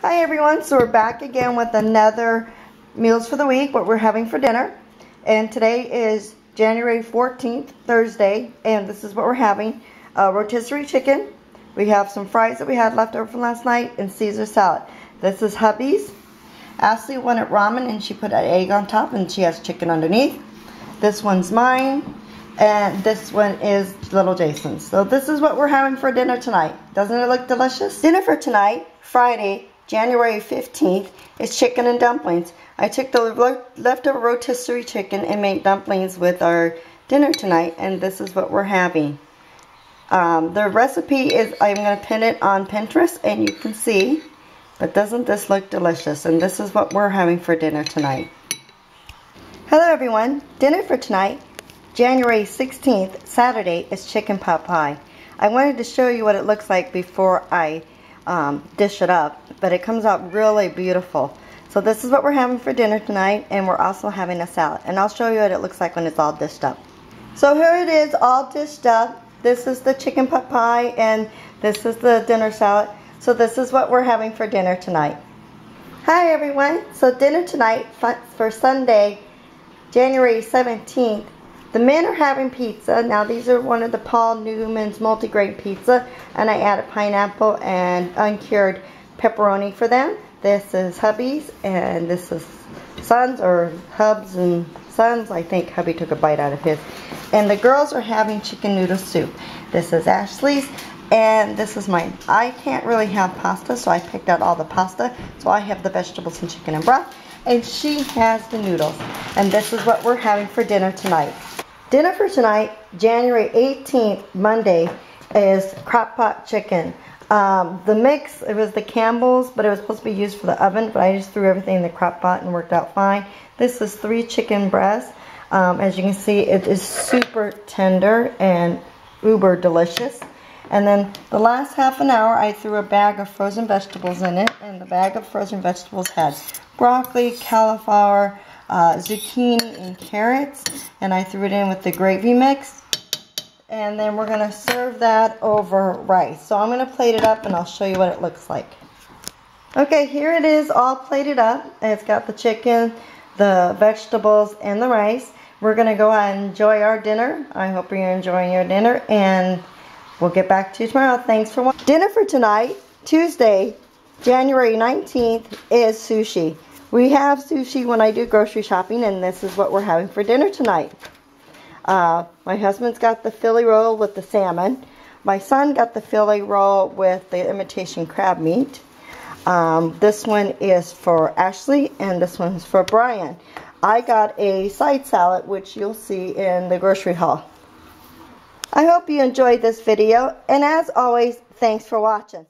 Hi everyone, so we're back again with another Meals for the Week, what we're having for dinner. And today is January 14th, Thursday, and this is what we're having. Uh, rotisserie chicken. We have some fries that we had left over from last night and Caesar salad. This is hubby's. Ashley wanted ramen and she put an egg on top and she has chicken underneath. This one's mine. And this one is little Jason's. So this is what we're having for dinner tonight. Doesn't it look delicious? Dinner for tonight, Friday, January 15th is chicken and dumplings. I took the leftover rotisserie chicken and made dumplings with our dinner tonight, and this is what we're having. Um, the recipe is, I'm going to pin it on Pinterest, and you can see, but doesn't this look delicious? And this is what we're having for dinner tonight. Hello everyone, dinner for tonight, January 16th, Saturday, is chicken pot pie. I wanted to show you what it looks like before I um, dish it up, but it comes out really beautiful. So this is what we're having for dinner tonight, and we're also having a salad. And I'll show you what it looks like when it's all dished up. So here it is, all dished up. This is the chicken pot pie, and this is the dinner salad. So this is what we're having for dinner tonight. Hi everyone. So dinner tonight for Sunday, January 17th, the men are having pizza. Now these are one of the Paul Newman's multigrain pizza and I added pineapple and uncured pepperoni for them. This is hubby's and this is son's or hubs and sons. I think hubby took a bite out of his. And the girls are having chicken noodle soup. This is Ashley's and this is mine. I can't really have pasta so I picked out all the pasta. So I have the vegetables and chicken and broth and she has the noodles. And this is what we're having for dinner tonight. Dinner for tonight, January 18th, Monday, is crock pot chicken. Um, the mix, it was the Campbell's, but it was supposed to be used for the oven, but I just threw everything in the crock pot and worked out fine. This is three chicken breasts. Um, as you can see, it is super tender and uber delicious. And then the last half an hour, I threw a bag of frozen vegetables in it, and the bag of frozen vegetables had broccoli, cauliflower, uh, zucchini and carrots and I threw it in with the gravy mix and then we're going to serve that over rice. So I'm going to plate it up and I'll show you what it looks like. Okay, here it is all plated up. It's got the chicken, the vegetables, and the rice. We're going to go out and enjoy our dinner. I hope you're enjoying your dinner and we'll get back to you tomorrow. Thanks for watching. Dinner for tonight, Tuesday, January 19th, is sushi. We have sushi when I do grocery shopping, and this is what we're having for dinner tonight. Uh, my husband's got the Philly roll with the salmon. My son got the Philly roll with the imitation crab meat. Um, this one is for Ashley, and this one's for Brian. I got a side salad, which you'll see in the grocery haul. I hope you enjoyed this video, and as always, thanks for watching.